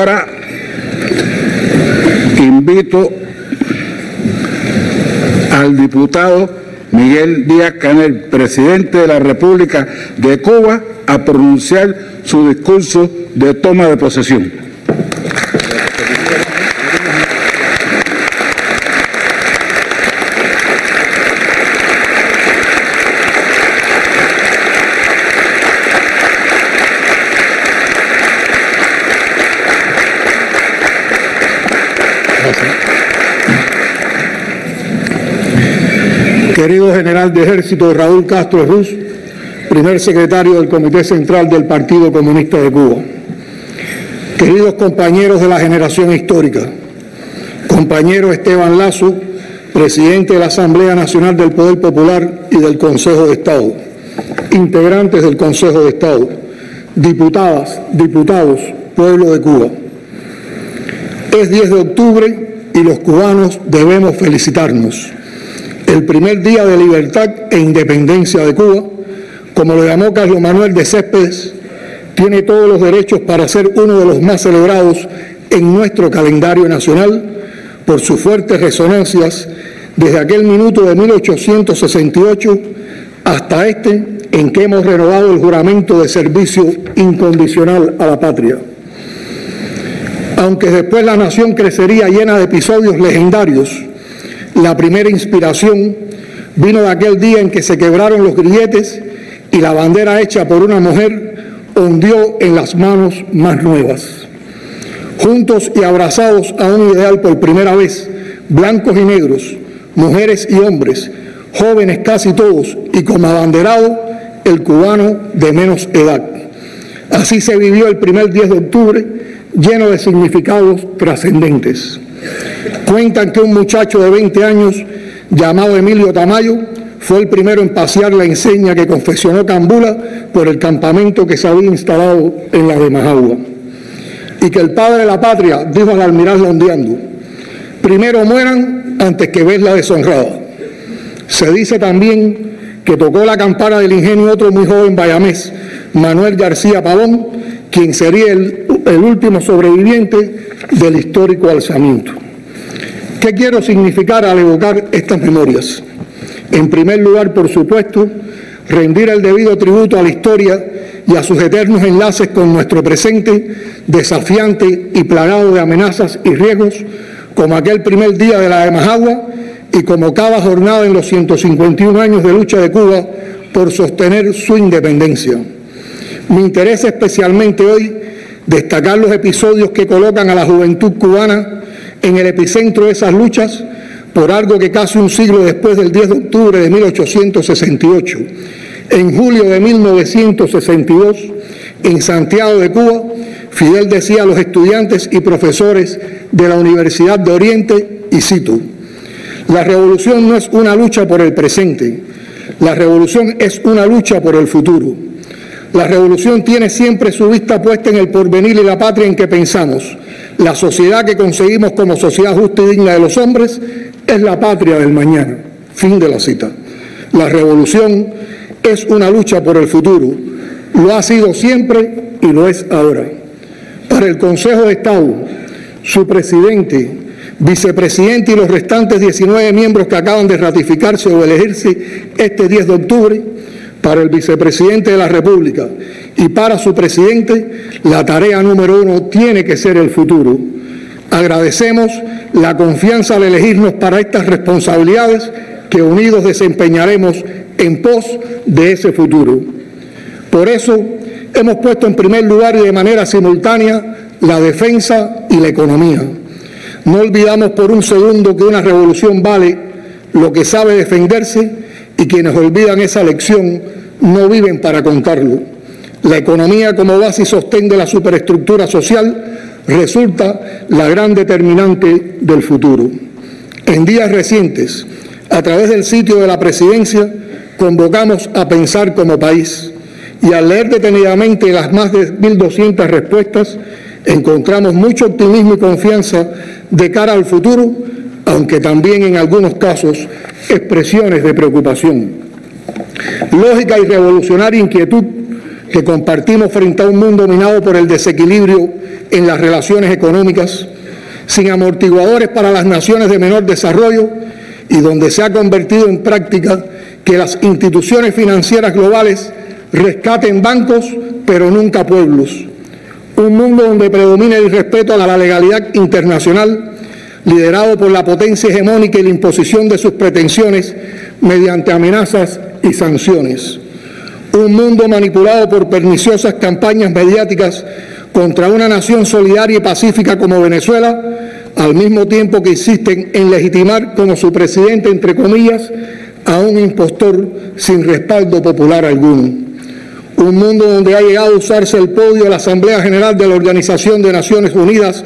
Ahora invito al diputado Miguel Díaz Canel, presidente de la República de Cuba, a pronunciar su discurso de toma de posesión. Querido general de ejército Raúl Castro Ruz, primer secretario del Comité Central del Partido Comunista de Cuba. Queridos compañeros de la generación histórica, compañero Esteban Lazo, presidente de la Asamblea Nacional del Poder Popular y del Consejo de Estado, integrantes del Consejo de Estado, diputadas, diputados, pueblo de Cuba. Es 10 de octubre y los cubanos debemos felicitarnos el primer día de libertad e independencia de Cuba, como lo llamó Carlos Manuel de Céspedes, tiene todos los derechos para ser uno de los más celebrados en nuestro calendario nacional por sus fuertes resonancias desde aquel minuto de 1868 hasta este en que hemos renovado el juramento de servicio incondicional a la patria. Aunque después la nación crecería llena de episodios legendarios, la primera inspiración vino de aquel día en que se quebraron los grilletes y la bandera hecha por una mujer hundió en las manos más nuevas. Juntos y abrazados a un ideal por primera vez, blancos y negros, mujeres y hombres, jóvenes casi todos, y como abanderado el cubano de menos edad. Así se vivió el primer 10 de octubre, lleno de significados trascendentes. Cuentan que un muchacho de 20 años llamado Emilio Tamayo fue el primero en pasear la enseña que confeccionó Cambula por el campamento que se había instalado en la de Majagua. Y que el padre de la patria dijo al almiral Londeando, primero mueran antes que verla deshonrada. Se dice también que tocó la campana del ingenio otro muy joven bayamés, Manuel García Pavón, quien sería el, el último sobreviviente del histórico alzamiento. ¿Qué quiero significar al evocar estas memorias? En primer lugar, por supuesto, rendir el debido tributo a la historia y a sus eternos enlaces con nuestro presente, desafiante y plagado de amenazas y riesgos, como aquel primer día de la de Majagua y como cada jornada en los 151 años de lucha de Cuba por sostener su independencia. Me interesa especialmente hoy destacar los episodios que colocan a la juventud cubana en el epicentro de esas luchas por algo que casi un siglo después del 10 de octubre de 1868, en julio de 1962, en Santiago de Cuba, Fidel decía a los estudiantes y profesores de la Universidad de Oriente, y cito, la revolución no es una lucha por el presente, la revolución es una lucha por el futuro. La revolución tiene siempre su vista puesta en el porvenir y la patria en que pensamos. La sociedad que conseguimos como sociedad justa y digna de los hombres es la patria del mañana. Fin de la cita. La revolución es una lucha por el futuro. Lo ha sido siempre y lo es ahora. Para el Consejo de Estado, su presidente, vicepresidente y los restantes 19 miembros que acaban de ratificarse o elegirse este 10 de octubre, para el vicepresidente de la República y para su presidente, la tarea número uno tiene que ser el futuro. Agradecemos la confianza al elegirnos para estas responsabilidades que unidos desempeñaremos en pos de ese futuro. Por eso hemos puesto en primer lugar y de manera simultánea la defensa y la economía. No olvidamos por un segundo que una revolución vale lo que sabe defenderse y quienes olvidan esa lección no viven para contarlo. La economía como base y sostén de la superestructura social resulta la gran determinante del futuro. En días recientes, a través del sitio de la presidencia, convocamos a pensar como país y al leer detenidamente las más de 1.200 respuestas, encontramos mucho optimismo y confianza de cara al futuro, aunque también en algunos casos expresiones de preocupación. Lógica y revolucionaria inquietud que compartimos frente a un mundo dominado por el desequilibrio en las relaciones económicas, sin amortiguadores para las naciones de menor desarrollo y donde se ha convertido en práctica que las instituciones financieras globales rescaten bancos, pero nunca pueblos. Un mundo donde predomina el respeto a la legalidad internacional, liderado por la potencia hegemónica y la imposición de sus pretensiones mediante amenazas y sanciones. Un mundo manipulado por perniciosas campañas mediáticas contra una nación solidaria y pacífica como Venezuela, al mismo tiempo que insisten en legitimar como su presidente, entre comillas, a un impostor sin respaldo popular alguno. Un mundo donde ha llegado a usarse el podio de la Asamblea General de la Organización de Naciones Unidas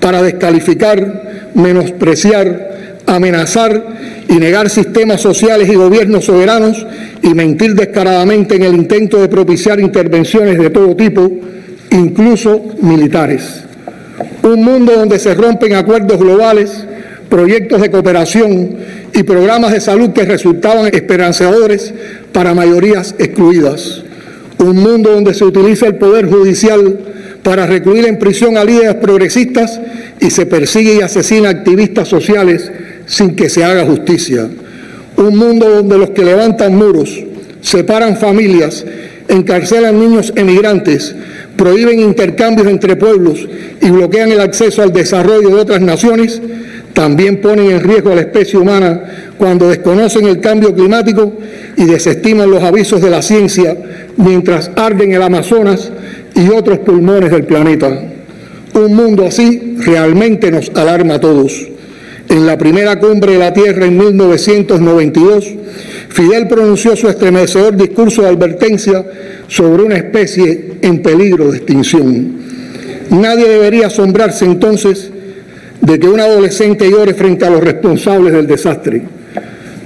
para descalificar, menospreciar, amenazar y negar sistemas sociales y gobiernos soberanos y mentir descaradamente en el intento de propiciar intervenciones de todo tipo, incluso militares. Un mundo donde se rompen acuerdos globales, proyectos de cooperación y programas de salud que resultaban esperanzadores para mayorías excluidas. Un mundo donde se utiliza el poder judicial para recluir en prisión a líderes progresistas y se persigue y asesina activistas sociales sin que se haga justicia. Un mundo donde los que levantan muros, separan familias, encarcelan niños emigrantes, prohíben intercambios entre pueblos y bloquean el acceso al desarrollo de otras naciones, también ponen en riesgo a la especie humana cuando desconocen el cambio climático y desestiman los avisos de la ciencia mientras arden el Amazonas y otros pulmones del planeta. Un mundo así realmente nos alarma a todos. En la primera cumbre de la Tierra en 1992, Fidel pronunció su estremecedor discurso de advertencia sobre una especie en peligro de extinción. Nadie debería asombrarse entonces de que un adolescente llore frente a los responsables del desastre.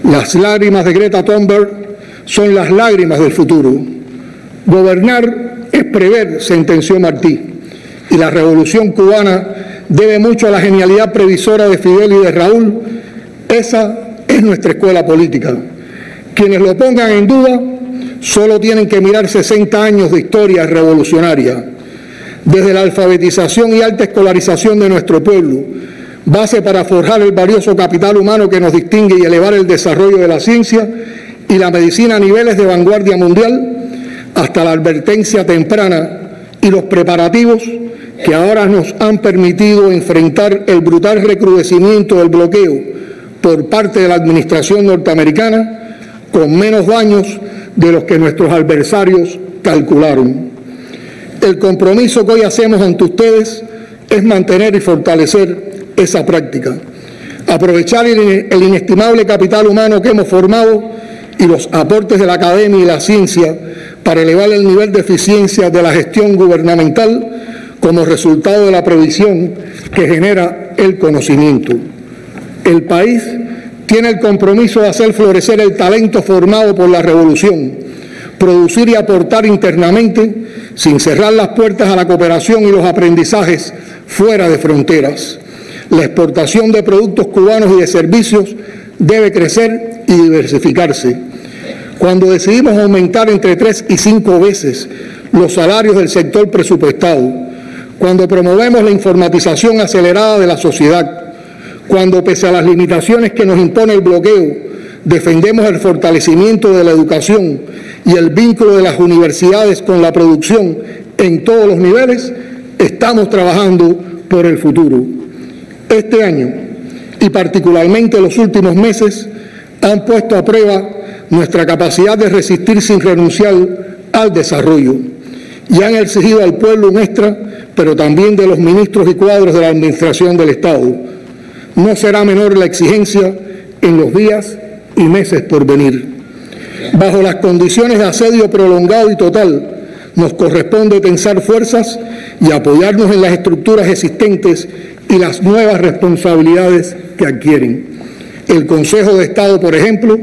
Las lágrimas de Greta Thunberg son las lágrimas del futuro. Gobernar prever, sentenció Martí, y la revolución cubana debe mucho a la genialidad previsora de Fidel y de Raúl. Esa es nuestra escuela política. Quienes lo pongan en duda solo tienen que mirar 60 años de historia revolucionaria, desde la alfabetización y alta escolarización de nuestro pueblo, base para forjar el valioso capital humano que nos distingue y elevar el desarrollo de la ciencia y la medicina a niveles de vanguardia mundial, hasta la advertencia temprana y los preparativos que ahora nos han permitido enfrentar el brutal recrudecimiento del bloqueo por parte de la administración norteamericana con menos daños de los que nuestros adversarios calcularon. El compromiso que hoy hacemos ante ustedes es mantener y fortalecer esa práctica, aprovechar el inestimable capital humano que hemos formado y los aportes de la academia y la ciencia para elevar el nivel de eficiencia de la gestión gubernamental como resultado de la previsión que genera el conocimiento. El país tiene el compromiso de hacer florecer el talento formado por la revolución, producir y aportar internamente sin cerrar las puertas a la cooperación y los aprendizajes fuera de fronteras. La exportación de productos cubanos y de servicios debe crecer y diversificarse. Cuando decidimos aumentar entre tres y cinco veces los salarios del sector presupuestado, cuando promovemos la informatización acelerada de la sociedad, cuando pese a las limitaciones que nos impone el bloqueo, defendemos el fortalecimiento de la educación y el vínculo de las universidades con la producción en todos los niveles, estamos trabajando por el futuro. Este año y particularmente los últimos meses han puesto a prueba nuestra capacidad de resistir sin renunciar al desarrollo y han exigido al pueblo un extra, pero también de los ministros y cuadros de la Administración del Estado no será menor la exigencia en los días y meses por venir. Bajo las condiciones de asedio prolongado y total, nos corresponde tensar fuerzas y apoyarnos en las estructuras existentes y las nuevas responsabilidades que adquieren. El Consejo de Estado, por ejemplo,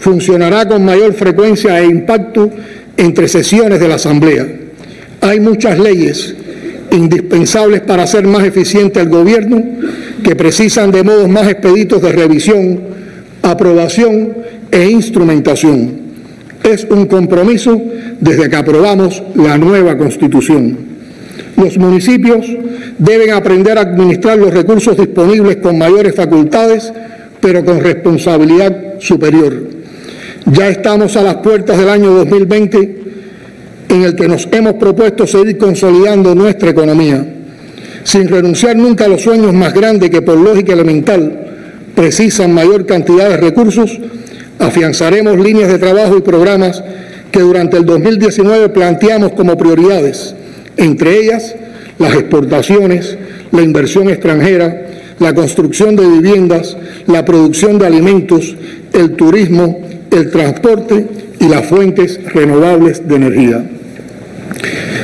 funcionará con mayor frecuencia e impacto entre sesiones de la Asamblea. Hay muchas leyes indispensables para hacer más eficiente el gobierno que precisan de modos más expeditos de revisión, aprobación e instrumentación. Es un compromiso desde que aprobamos la nueva Constitución. Los municipios deben aprender a administrar los recursos disponibles con mayores facultades, pero con responsabilidad superior. Ya estamos a las puertas del año 2020 en el que nos hemos propuesto seguir consolidando nuestra economía, sin renunciar nunca a los sueños más grandes que por lógica elemental precisan mayor cantidad de recursos, afianzaremos líneas de trabajo y programas que durante el 2019 planteamos como prioridades, entre ellas las exportaciones, la inversión extranjera, la construcción de viviendas, la producción de alimentos, el turismo, el transporte y las fuentes renovables de energía.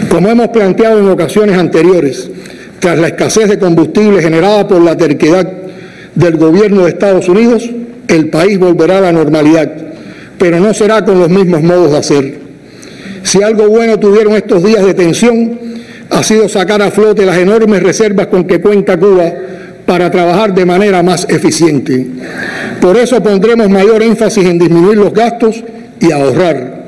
Como hemos planteado en ocasiones anteriores, tras la escasez de combustible generada por la terquedad del gobierno de Estados Unidos, el país volverá a la normalidad, pero no será con los mismos modos de hacer. Si algo bueno tuvieron estos días de tensión, ha sido sacar a flote las enormes reservas con que cuenta Cuba para trabajar de manera más eficiente. Por eso pondremos mayor énfasis en disminuir los gastos y ahorrar,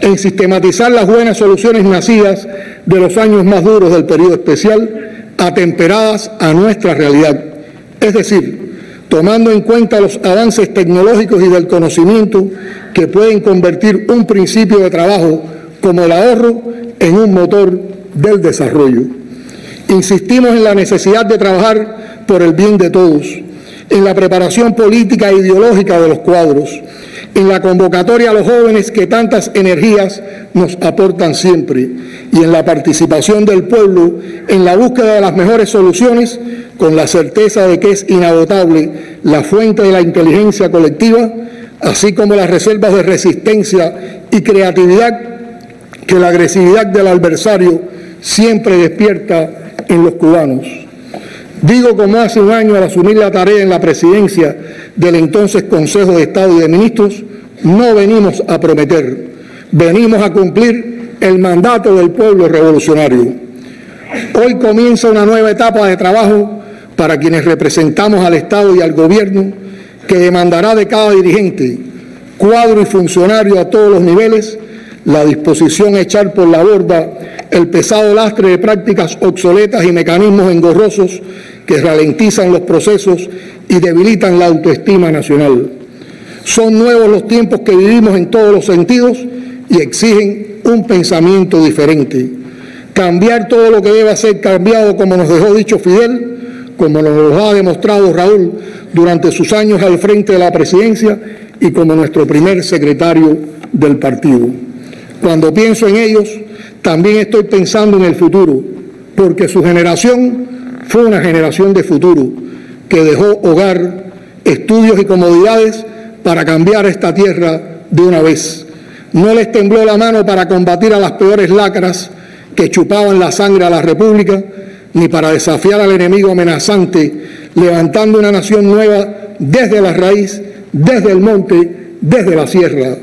en sistematizar las buenas soluciones nacidas de los años más duros del periodo especial, atemperadas a nuestra realidad. Es decir, tomando en cuenta los avances tecnológicos y del conocimiento que pueden convertir un principio de trabajo como el ahorro en un motor del desarrollo. Insistimos en la necesidad de trabajar por el bien de todos, en la preparación política e ideológica de los cuadros, en la convocatoria a los jóvenes que tantas energías nos aportan siempre y en la participación del pueblo en la búsqueda de las mejores soluciones con la certeza de que es inagotable la fuente de la inteligencia colectiva, así como las reservas de resistencia y creatividad que la agresividad del adversario siempre despierta en los cubanos. Digo como hace un año al asumir la tarea en la presidencia del entonces Consejo de Estado y de Ministros, no venimos a prometer, venimos a cumplir el mandato del pueblo revolucionario. Hoy comienza una nueva etapa de trabajo para quienes representamos al Estado y al Gobierno, que demandará de cada dirigente, cuadro y funcionario a todos los niveles, la disposición a echar por la borda el pesado lastre de prácticas obsoletas y mecanismos engorrosos que ralentizan los procesos y debilitan la autoestima nacional. Son nuevos los tiempos que vivimos en todos los sentidos y exigen un pensamiento diferente. Cambiar todo lo que deba ser cambiado, como nos dejó dicho Fidel, como nos lo ha demostrado Raúl durante sus años al frente de la presidencia y como nuestro primer secretario del partido. Cuando pienso en ellos, también estoy pensando en el futuro, porque su generación fue una generación de futuro que dejó hogar, estudios y comodidades para cambiar esta tierra de una vez. No les tembló la mano para combatir a las peores lacras que chupaban la sangre a la República, ni para desafiar al enemigo amenazante, levantando una nación nueva desde la raíz, desde el monte, desde la sierra.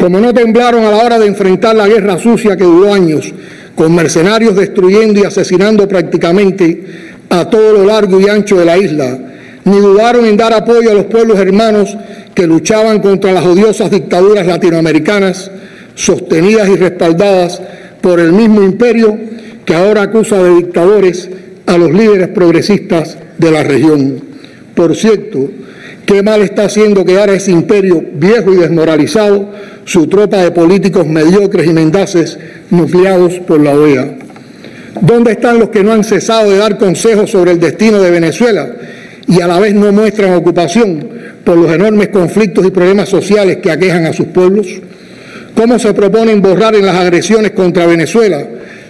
Como no temblaron a la hora de enfrentar la guerra sucia que duró años, con mercenarios destruyendo y asesinando prácticamente a todo lo largo y ancho de la isla, ni dudaron en dar apoyo a los pueblos hermanos que luchaban contra las odiosas dictaduras latinoamericanas, sostenidas y respaldadas por el mismo imperio que ahora acusa de dictadores a los líderes progresistas de la región. Por cierto, qué mal está haciendo quedar ese imperio viejo y desmoralizado su tropa de políticos mediocres y mendaces nucleados por la OEA. ¿Dónde están los que no han cesado de dar consejos sobre el destino de Venezuela y a la vez no muestran ocupación por los enormes conflictos y problemas sociales que aquejan a sus pueblos? ¿Cómo se proponen borrar en las agresiones contra Venezuela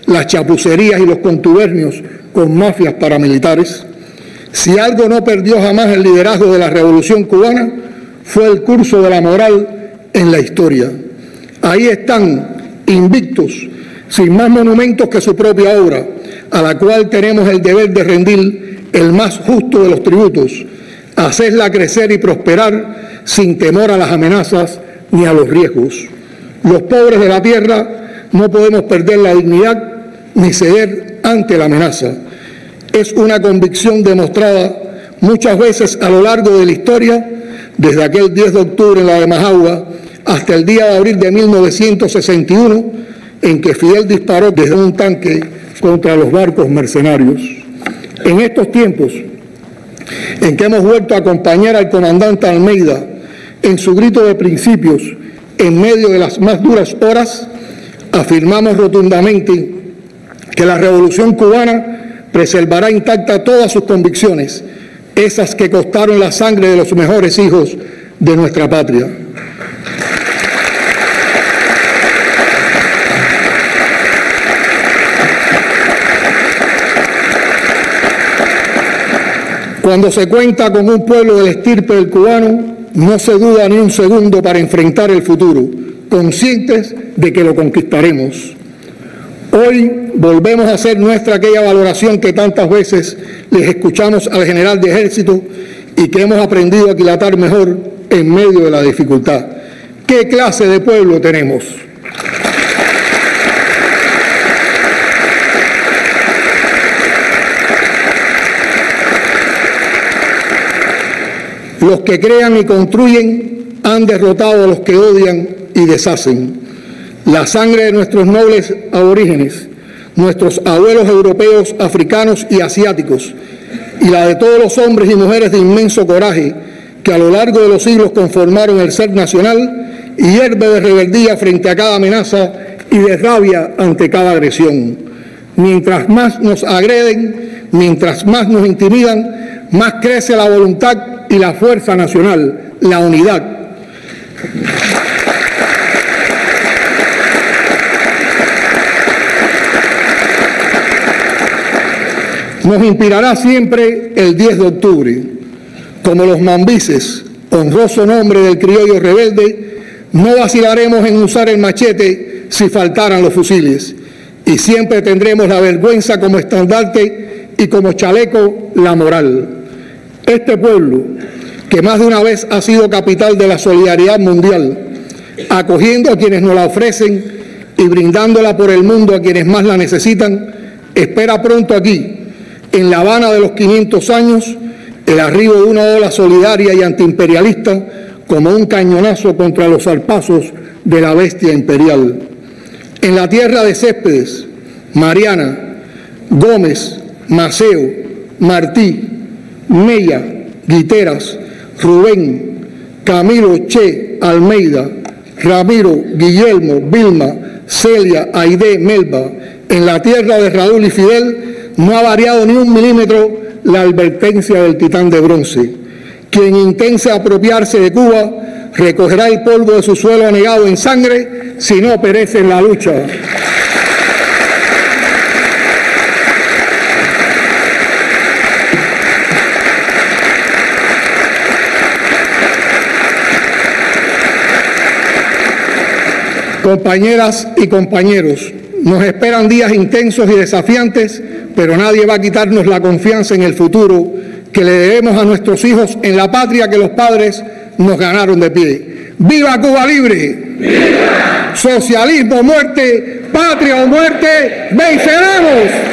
las chapucerías y los contubernios con mafias paramilitares? Si algo no perdió jamás el liderazgo de la revolución cubana, fue el curso de la moral en la historia. Ahí están, invictos, sin más monumentos que su propia obra, a la cual tenemos el deber de rendir el más justo de los tributos, hacerla crecer y prosperar sin temor a las amenazas ni a los riesgos. Los pobres de la tierra no podemos perder la dignidad ni ceder ante la amenaza. Es una convicción demostrada muchas veces a lo largo de la historia, desde aquel 10 de octubre en la de Majagua hasta el día de abril de 1961, en que Fidel disparó desde un tanque contra los barcos mercenarios. En estos tiempos, en que hemos vuelto a acompañar al comandante Almeida en su grito de principios en medio de las más duras horas, afirmamos rotundamente que la revolución cubana preservará intacta todas sus convicciones, esas que costaron la sangre de los mejores hijos de nuestra patria. Cuando se cuenta con un pueblo del estirpe del cubano, no se duda ni un segundo para enfrentar el futuro, conscientes de que lo conquistaremos. Hoy volvemos a hacer nuestra aquella valoración que tantas veces les escuchamos al general de ejército y que hemos aprendido a aquilatar mejor en medio de la dificultad. ¿Qué clase de pueblo tenemos? Los que crean y construyen han derrotado a los que odian y deshacen. La sangre de nuestros nobles aborígenes, nuestros abuelos europeos, africanos y asiáticos, y la de todos los hombres y mujeres de inmenso coraje que a lo largo de los siglos conformaron el ser nacional, y hierve de rebeldía frente a cada amenaza y de rabia ante cada agresión. Mientras más nos agreden, mientras más nos intimidan, más crece la voluntad y la fuerza nacional, la unidad. Nos inspirará siempre el 10 de octubre. Como los mambises, honroso nombre del criollo rebelde, no vacilaremos en usar el machete si faltaran los fusiles. Y siempre tendremos la vergüenza como estandarte y como chaleco la moral. Este pueblo, que más de una vez ha sido capital de la solidaridad mundial, acogiendo a quienes nos la ofrecen y brindándola por el mundo a quienes más la necesitan, espera pronto aquí, en La Habana de los 500 años, el arribo de una ola solidaria y antiimperialista como un cañonazo contra los zarpazos de la bestia imperial. En la tierra de Céspedes, Mariana, Gómez, Maceo, Martí, Mella, Guiteras, Rubén, Camilo Che, Almeida, Ramiro, Guillermo, Vilma, Celia, Aide, Melba, en la tierra de Raúl y Fidel no ha variado ni un milímetro la advertencia del titán de bronce. Quien intente apropiarse de Cuba recogerá el polvo de su suelo anegado en sangre si no perece en la lucha. Compañeras y compañeros, nos esperan días intensos y desafiantes, pero nadie va a quitarnos la confianza en el futuro que le debemos a nuestros hijos en la patria que los padres nos ganaron de pie. ¡Viva Cuba Libre! ¡Viva! Socialismo, muerte, patria o muerte, venceremos.